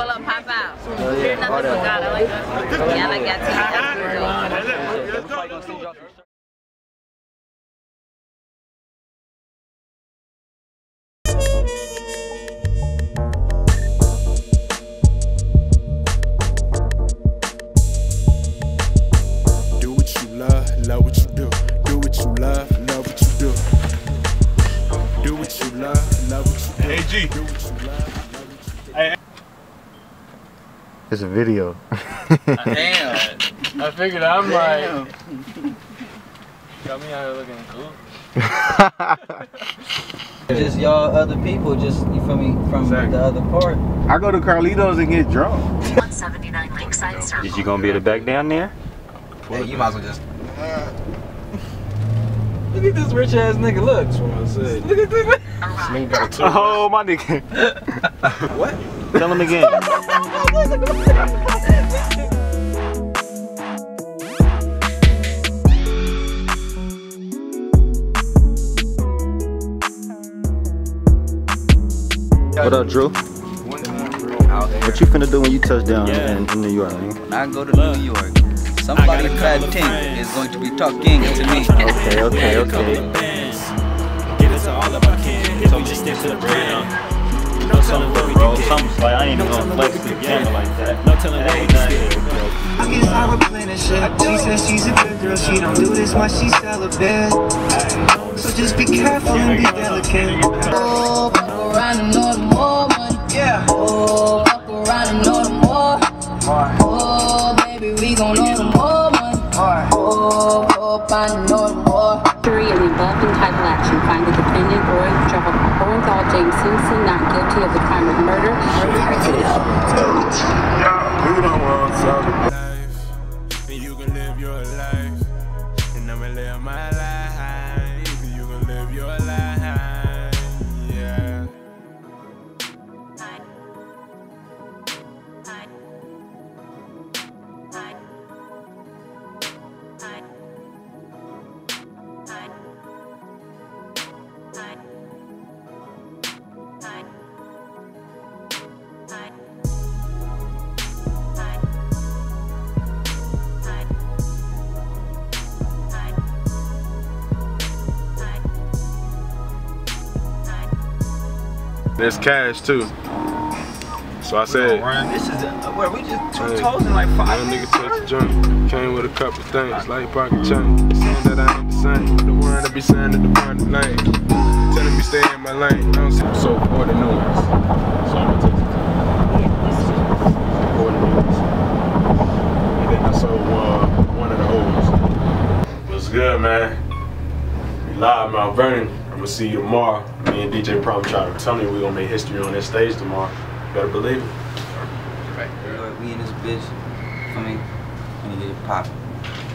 pull up, pop out. Fear nothing but God. I like that. Yeah, I like that too. That's good. Do what you love, love what you do. Do what you love, love what you do. Do what you love, love what you do. Hey, G. Do what you It's a video. Damn. I figured I'm like. Got me out here looking cool. Just y'all other people, just you feel me from Exactly. the other part. I go to Carlitos and get drunk. 179 Lakeside Circle. Is you gonna be at the back down there? Hey, you might as well just. Look at this rich ass nigga. Look. Look at this. Nigga. Oh my nigga. What? Tell him again. What up, Drew? What you finna do when you touch down in, in New York, man? When I go to New York, somebody fat ting is going to be talking to me. Okay, okay, okay. Get us all of our kids. So we just stick to the brand. No telling what we Bro, can something's like I ain't even gonna flex the camera like that. No telling what we can I guess I replenish it. She says she's a good girl, she don't do this much, she's celibate. So just be careful and be delicate. Of There's cash too. So I said, This is a, where we just two Hey, toes in like five Young nigga minutes. touch the joint. Came with a couple things, like pocket change. Saying that I ain't the same. The word I be saying at the party lane. Telling me stay in my lane. I don't see so for the news. So I'm gonna take it. News. And then I sold uh, one of the O's. What's good, man? We live Mount Vernon. I'm gonna see you tomorrow. Me and DJ Prom try to tell me we're gonna make history on that stage tomorrow. Better believe it. New York, we in this bitch. I mean, when you get it pop,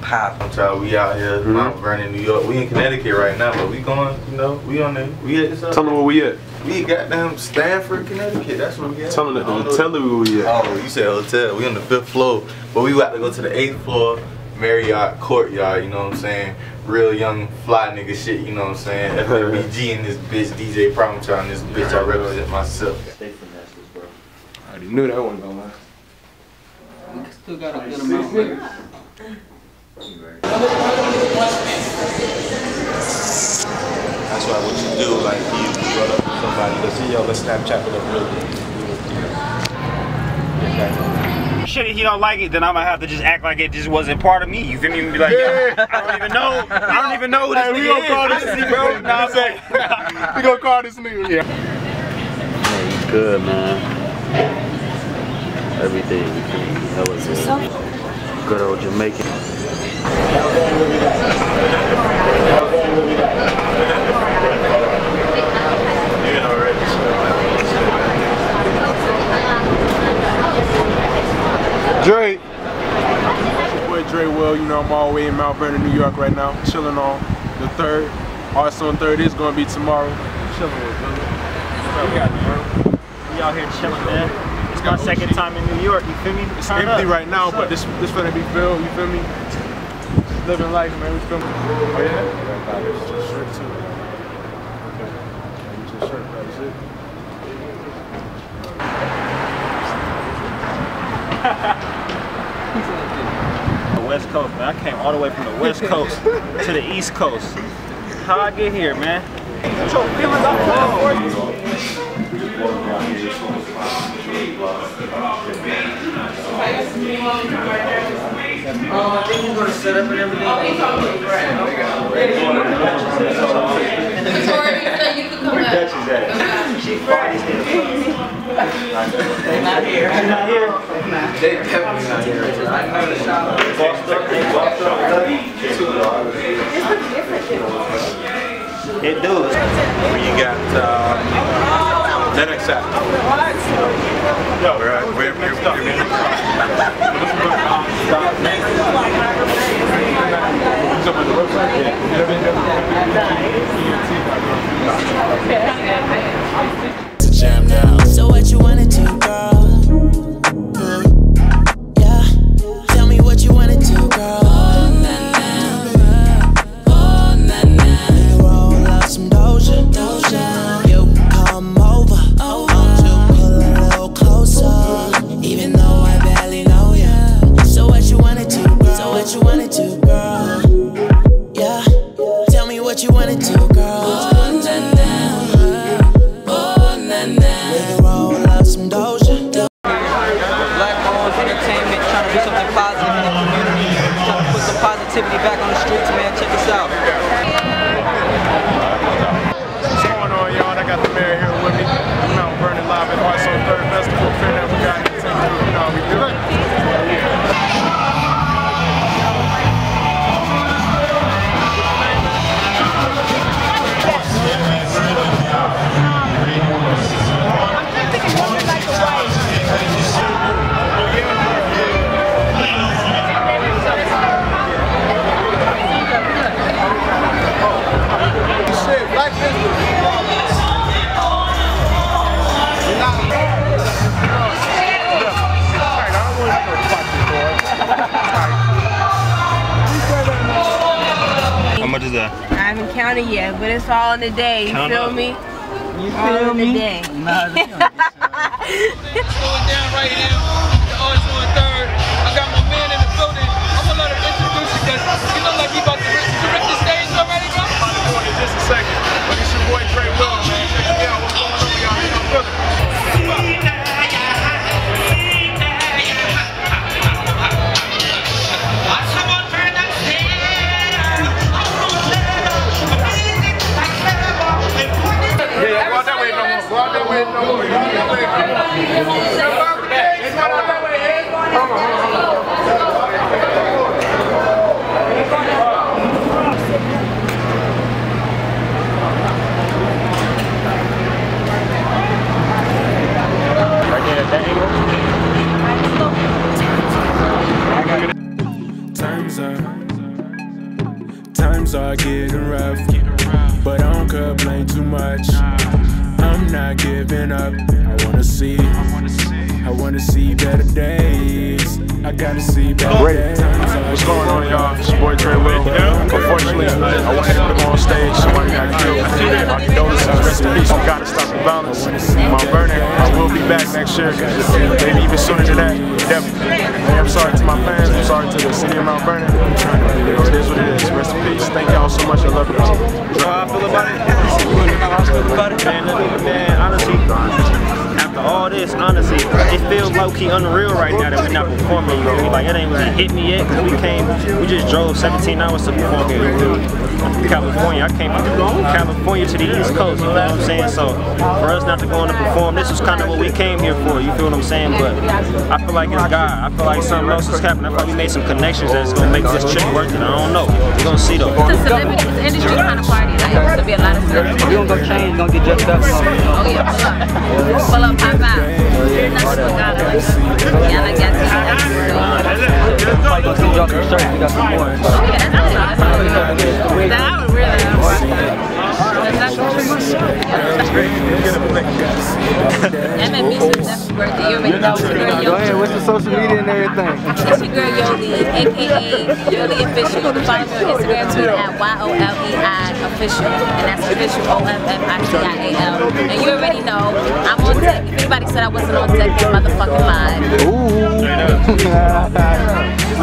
pop. I'm tired. We out here, Mm-hmm. Mount Vernon, New York. We in Connecticut right now, but we going, you know, we on the, we at, Tell them where we at. we goddamn Stamford, Connecticut. That's where we at. Tell them I that. don't know- Tell them where we at. Oh, you said hotel. We on the fifth floor, but we about to go to the eighth floor, Marriott Courtyard. You know what I'm saying? Real young fly nigga shit. You know what I'm saying? FBG in this bitch, DJ Prometron in this bitch. I represent myself. Stay fromasters, bro. I already knew that one though, man. We still got a good amount later. That's why what you do, like you, you go up to somebody, let's see, yo, let's Snapchat it up real quick. shit if he don't like it, then I'm gonna have to just act like it just wasn't part of me. You feel me? And be like, yeah. I don't even know. I don't even know who this Hey, we nigga gonna call this honestly, nigga, bro. Nah, I'm we gonna call this nigga. Yeah. Hey, good, man. Everything. That was it. Good old Jamaican. Dre. Boy Dre Will, you know I'm all the way in Mount Vernon, New York right now, chilling on the third. Arts on Third is gonna be tomorrow. Chilling with brother. We got it, bro. We out here chilling, man. It's my second time in New York. You feel me? It's Turn empty up. right now, but this this gonna be filled, you feel me? Just living life, man. We feel me? Oh yeah? It's just shirt too. Okay. Maybe just shirt, that's it. Coast, man. I came all the way from the West Coast to the East Coast. How I get here, man? What's your feelings out Oh, I think he's gonna set up and everything. Oh, he's on the Where Dutch is at? She Friday They're not here. She's not here? They definitely not here. It does. Where you got uh, Lennox at? Yo, Where, where, where, where, To jam now. So what counted yet, but it's all in the day. You Count feel up. me? You All feel in the me? day. Nah, Going down right now. The Arts on Third. I got my man in the building. I'm gonna let him introduce you because you look like you about to rip, the stage already, bro. I'm about to go in just a second. But it's your boy Dre Will, not giving up. I wanna see, I wanna see better days. I gotta see better days. What's going on, y'all? It's your boy Dre Will. Unfortunately, I wasn't able to go on stage. Somebody got killed. My condolences. Rest in peace. We gotta stop the violence. Mount Vernon. I will be back next year. Maybe even sooner than that. Definitely. Hey, I'm sorry to my fans. I'm sorry to the city of Mount Vernon. It is what it is. Rest in peace. Thank y'all so much. I love you. How I feel about it? How I feel about it? Man, man, honestly, after all this, honestly, it feels low key unreal right now that we're not performing. You feel me? Like it ain't really hit me yet because we came, we just drove 17 hours to perform here. You feel me? California, I came from California to the East Coast. You know what I'm saying? So for us not to go on to perform, this was kind of what we came here for. You feel what I'm saying? But I feel like it's God. I feel like something else is happening. I feel like we made some connections that's gonna make this trip worth it. I don't know. We're gonna see though. It's a celebrity, it's an industry kind of party. Like, there's gonna be a lot of celebrities. We gonna go change, gonna get dressed up. Oh yeah, pull up. Pull up, high five. That's what God like. Yeah, like that's Probably gonna send y'all some shirts. We got some more. Oh yeah, that's awesome. That I would really That's actually And my niece's nephew birthday. You're making up for your young what's your social media and everything? It's your girl Yoli, aka Yoli Official. You can follow me on Instagram, Twitter at Y-O-L-E-I Official. And that's official O-F-F-I-C-I-A-L. And you already know, I'm on deck. If anybody said I wasn't on deck, they're motherfucking lying. Ooh.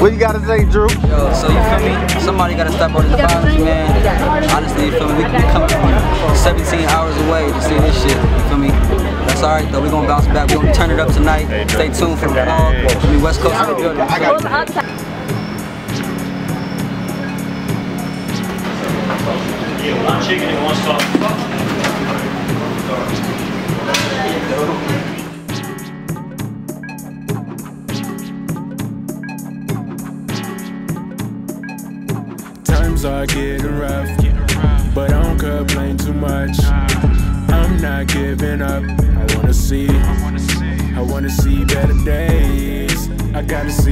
what you gotta say, Drew? Yo, so you feel me? Somebody gotta stop all this violence, man. Honestly, you feel me? We we coming from 17 hours away to see this shit. You feel me? That's alright though. We're gonna bounce back. We're gonna turn it up tonight. Stay tuned for the vlog. I mean, West Coast in the building. Yeah, one chicken and one sauce. Times are getting rough, but blame too much. Ah. I'm not giving up. I wanna see, I wanna see better days. I gotta see.